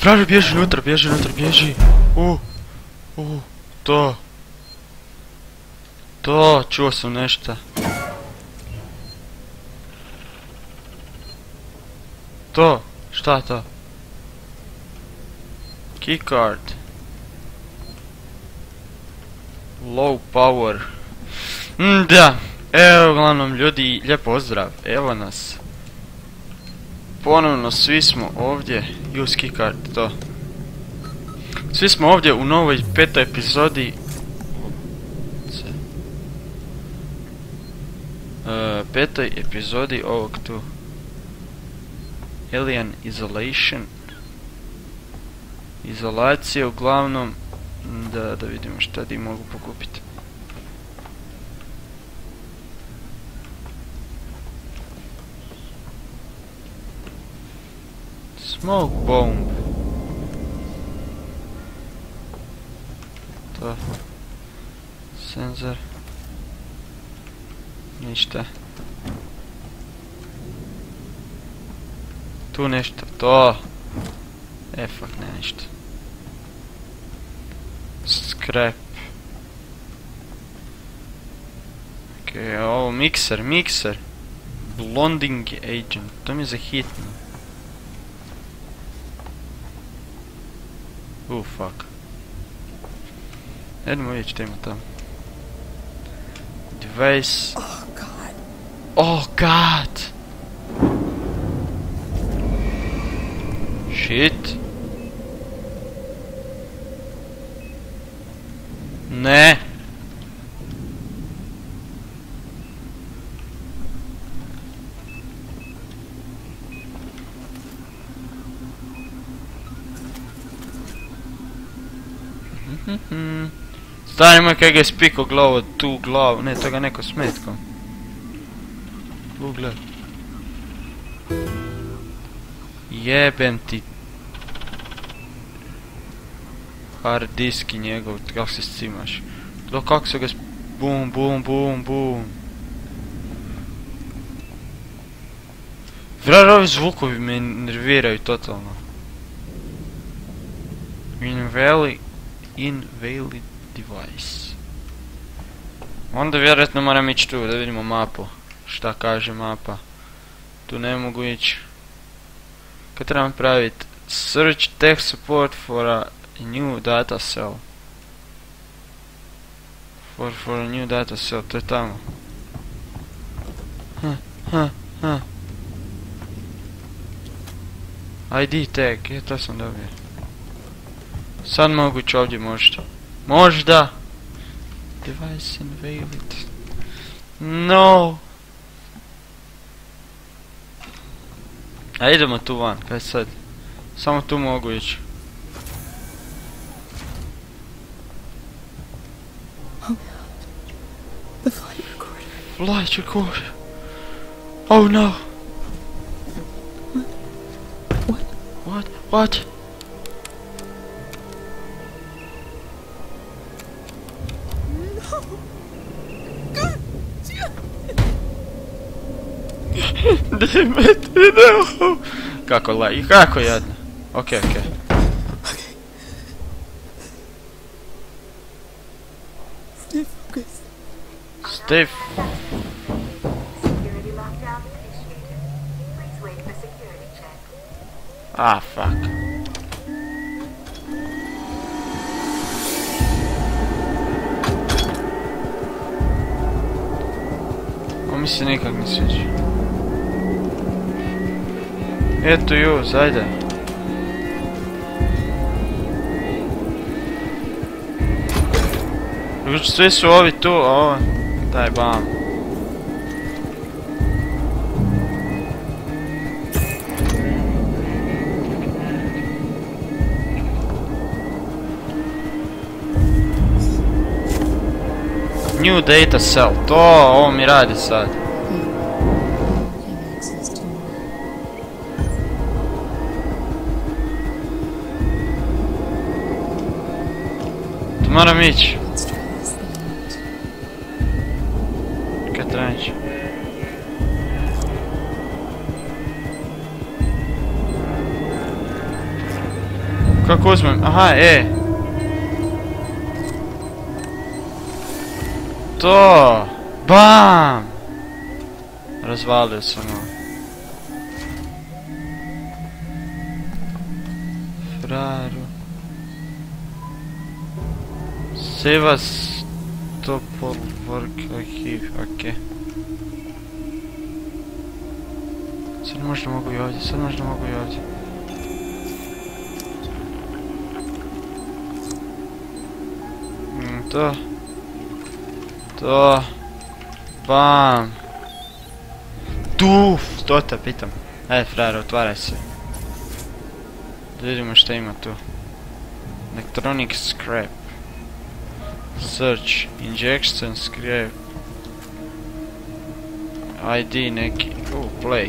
Fražo, bježi unutra, bježi unutra, bježi. U, u, to. To, čuo sam nešto. To, šta to? Keycard. Low power. Mm, da, evo uglavnom ljudi, lijep pozdrav, evo nas. Ponovno svi smo ovdje, use keycard, to. Svi smo ovdje u novoj petoj epizodi. E, petoj epizodi ovog tu. Alien Isolation. Izolacija uglavnom da, da vidimo šta di mogu pokupiti Smoke? Bomb To Senzor Ništa Tu nešto, to E fuck, ne ništa Scrap. Ok, ovo mikser, mikser Blonding agent, to mi je za hitno Oh fuck. Anyway, it's time to device. Oh god. Oh god. Shit. Né. Stani moj kaj ga je spiko glavu, tu glavu, ne, to ga neko smetko. Google. Jebem ti. Hard diski njegov, kako se scimaš. Gledaj kako se ga sp... Bum, bum, bum, bum. Vrar, ovi zvukovi me nerviraju totalno. Invalid, invalid device. Onda vjerojatno moram ići tu da vidimo mapu. Šta kaže mapa. Tu ne mogu ići. Kad trebam praviti? Search tech support for a new data cell. For, for a new data cell, to je tamo. Ha, ha, ha. ID tag, je to sam dobio. Sad mogu ići ovdje možda. Možda! Device invalid. No! A idemo tu van, kaj sad? Samo tu mogu ići. Flight recorder. Oh no! What? What? What? Demet, no! Kako la... I kako jadno? Okej, okej. Okay. Security check. Ah, fuck. Ovo mi se nikak ne sviđa. Eto ju, zajde. Još Svi su ovi tu, a ovo... Daj bam. New data cell, to ovo mi radi sad. Maromite. Catrante. Qual coisa, mano? Aham, é. To. Bam! Razvalio isso mano Fraru. Save as Topol work archive, okej. Sad možda mogu i ovdje, sad možda mogu i ovdje. Mm, to. To. Bam. Tuf, to te pitam. Ajde, frajer, otvaraj se. Da vidimo šta ima tu. Electronic scrap. Search. Injection scrap. ID neki. Oh, play.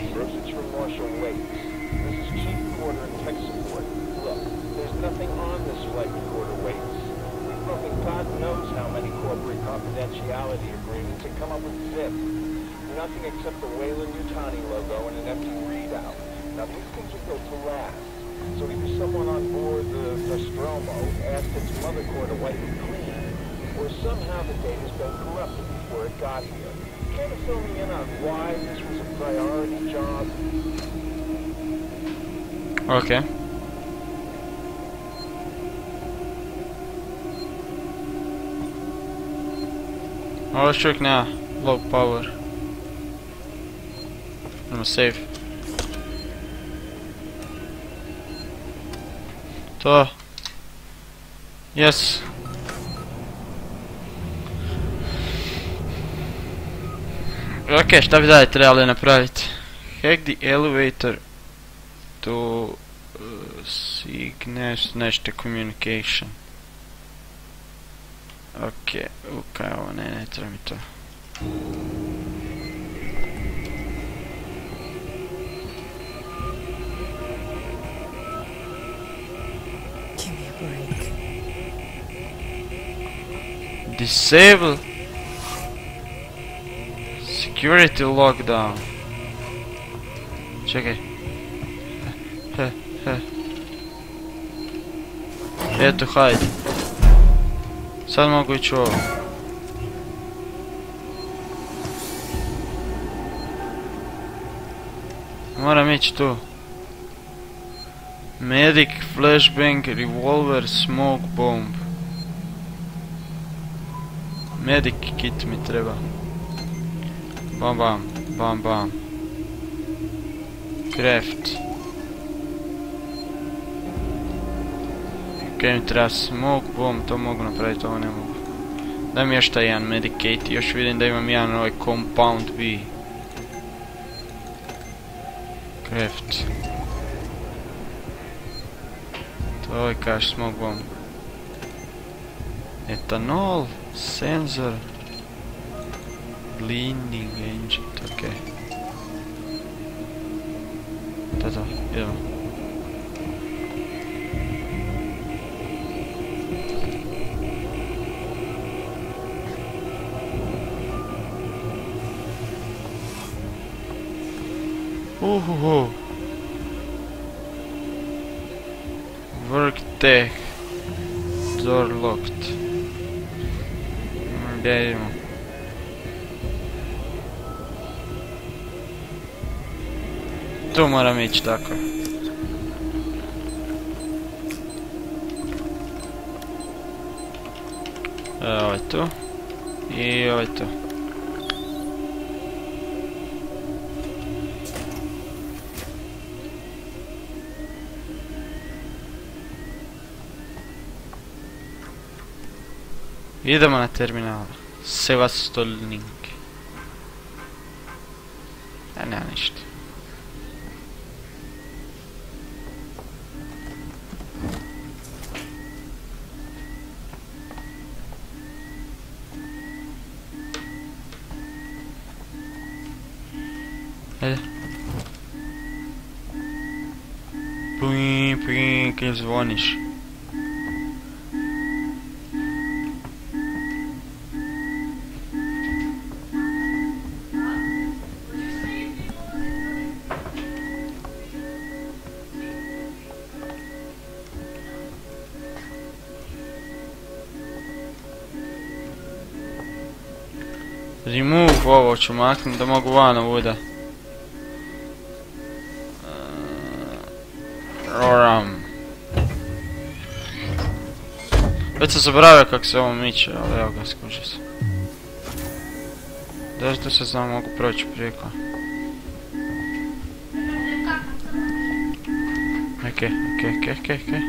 Nothing on this flight recorder. We've how many corporate confidentiality agreements come up with zip. Nothing except the Wayland Utani logo and an empty readout. Now these things are built to last. So either someone on board the Nostromo asked its mother core to wipe it clean, or somehow the data's been corrupted before it got here. Care to fill me in on why this was a priority job? Okay. Još uvijek nema low power. Idemo save. To. Yes. Ok, šta bi dalje trebali napraviti? Hack the elevator to uh, Signes, nešto communication. Ok, je ovo, ne, ne treba mi to. Give me a break. Disable Security lockdown. Čekaj. Eto, hajde. Sad mogu ići ovo. Moram ići tu. Medic, flashbang, revolver, smoke bomb. Medic kit mi treba. Bam bam, bam bam. Craft. Ok, mi treba smoke bomb, to mogu napraviti, ovo ne mogu. Daj mi još taj jedan medicate, još vidim da imam jedan ovaj compound B. Craft. To je kaže smoke bomb. Etanol, senzor, Leaning ancient, okay. That's a, yeah. Oh, oh, oh. Work tech. Door locked. Mm, Damn. Tu moram ići tako. Evo ovaj tu. I ovaj tu. Idemo na terminal. Sevastolnik. É. Plim, plim, aqueles drones. Remove all watch tá mark, da mogu van ovuda. Roram. Već sam zaboravio kako se ovo miče, ali evo ga skuži se. Zašto se znam mogu proći preko. Okej, okej, okej, okej, okej.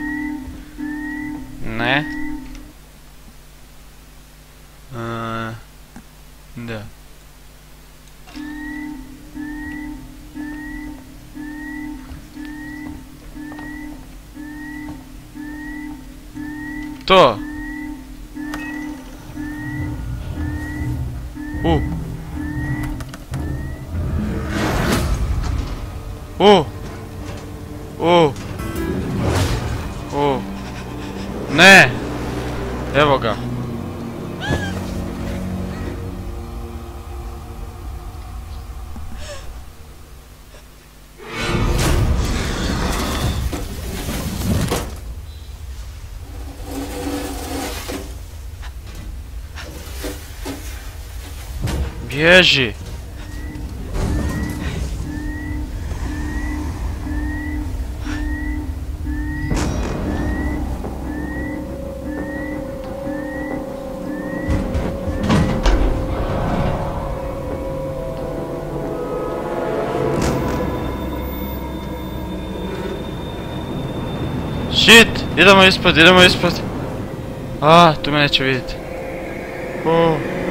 Ne. Что? О! О! О! О! Не! Evo ga. Bježi. Shit! Idemo ispod, idemo ispod. A, tu me neće vidjeti. O.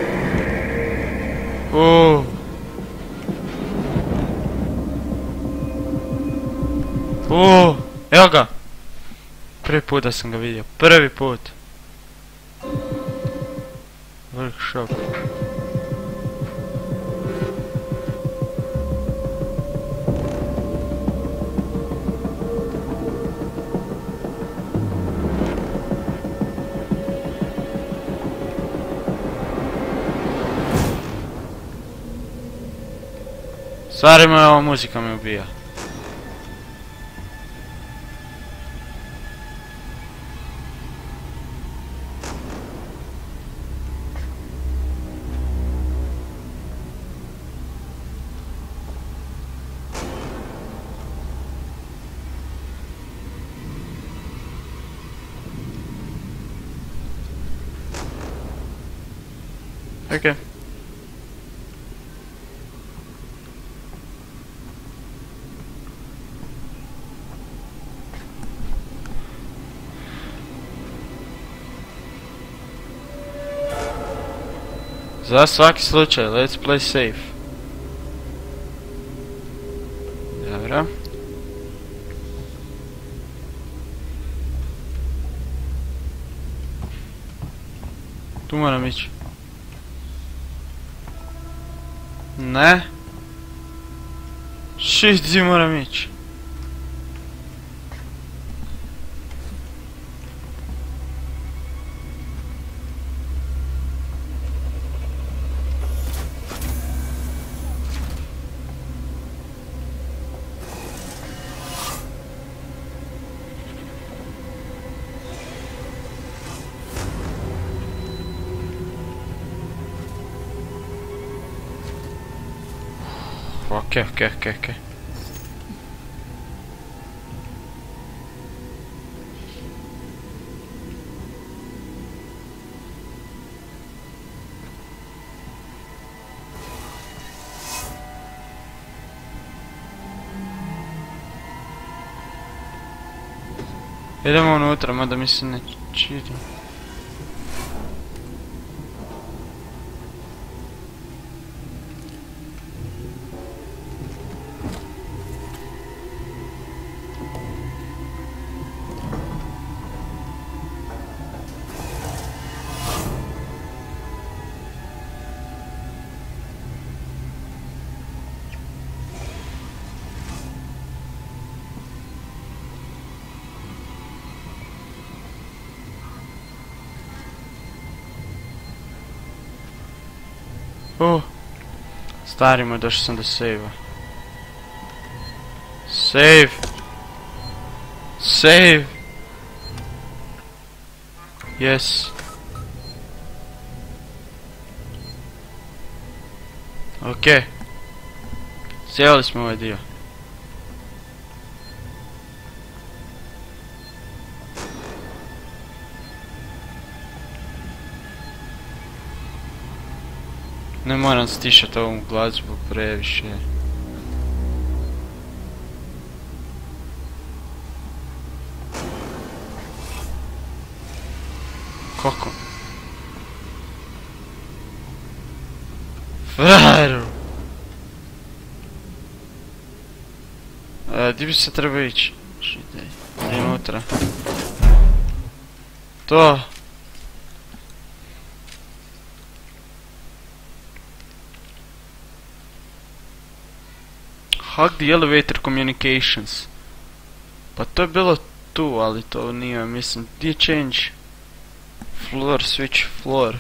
O. O, evo ga. Prvi put da sam ga vidio, prvi put. Workshop. Stvari muzika me ubija. Okay. Za svaki slučaj, let's play safe. Dobro. Tu moram ići. Ne. Shit, gdje moram ići? ok, ok, ok, ok. Vediamo un'altra, ma da mi se ne uccidi. Uh, stari moj, došao sam do save-a. Save! Save! Yes. Ok. Sjeli smo ovaj dio. Ne moram stišati ovu glazbu previše. Kako? Frajeru! E, di bi se trebao ići? Gdje je unutra? To! Hack the elevator communications. Pa to je bilo tu, ali to nije, mislim, gdje je change? Floor, switch, floor.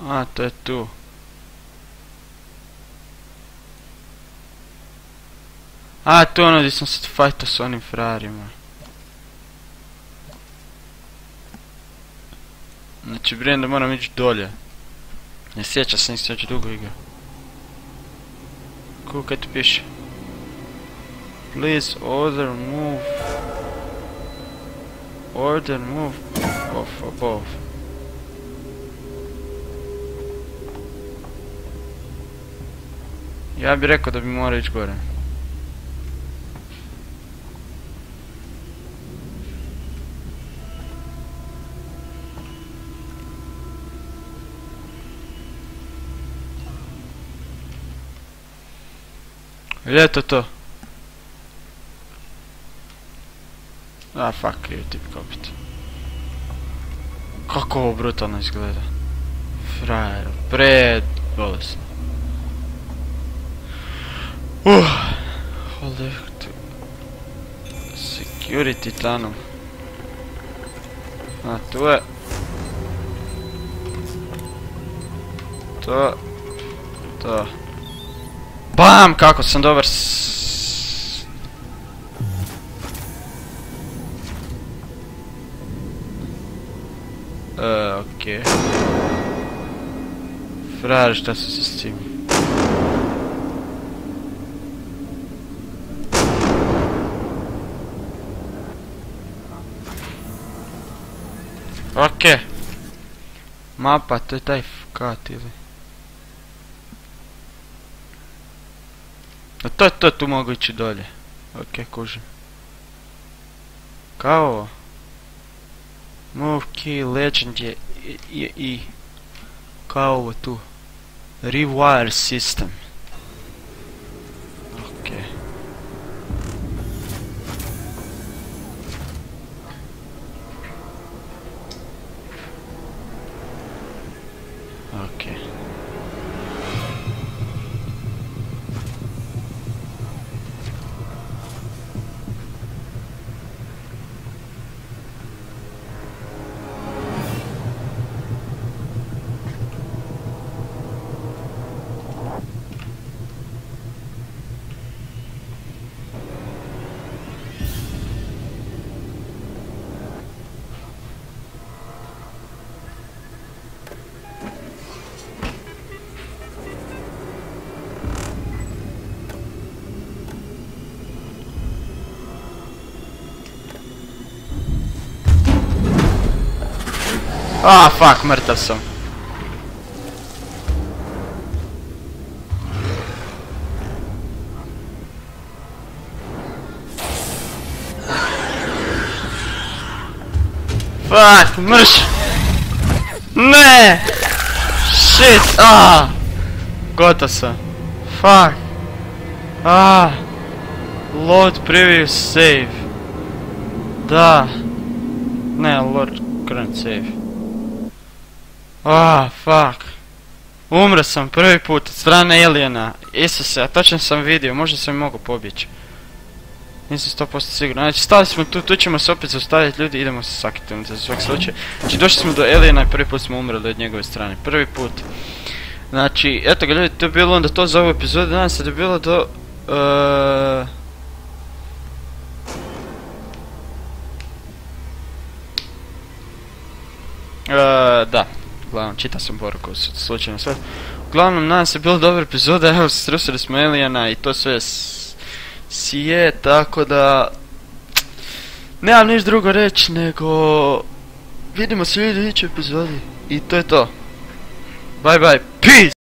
A, to je tu. A, to je ono gdje sam se fajtao s onim frajerima. Znači, vrijeme da moram ići dolje. Ne sjeća se, nisam već dugo igrao. Ko kaj tu piše? Please order move. Order move off above. Ja bih rekao da bi morao ići gore. Je to? A, fuck, je tip kopit. Kako ovo brutalno izgleda. Frajer, pred bolesno. Uh, hold it. Security tunnel. A, tu je. To. To. BAM! Kako sam dobar s... E, okej. Frajer, šta su se s tim? Okej. Mapa, to je taj kat ili... A to je to, tu mogu ići dolje. Ok, kužim. Kao ovo? Move key, legend je i, i, i kao ovo tu. Rewire system. А, фак, мертв все. Фак, мышь! Не! Шит! А! Готоса. Фак. А! Load previous save. Да. Не, Lord current save. Ah, fuck. Umro sam prvi put od strane Elijana. Isuse, a točno sam vidio, možda sam i mogao pobjeći. Nisam 100% siguran. Znači, stali smo tu, tu ćemo se opet zaustaviti ljudi, idemo se sakiti za svaki slučaj. Znači, došli smo do Elijana i prvi put smo umrli od njegove strane. Prvi put. Znači, eto ga ljudi, to je bilo onda to za ovu epizodu. Nadam se da je bilo do... Uh, Uh, da. Uglavnom, čita sam poruku, slučajno sve. Uglavnom, nadam se bilo dobra epizoda, evo, srusili smo Elijana i to sve s- sije, tako da... Nemam niš drugo reći, nego... Vidimo se u idućoj epizodi. I to je to. Bye bye, peace!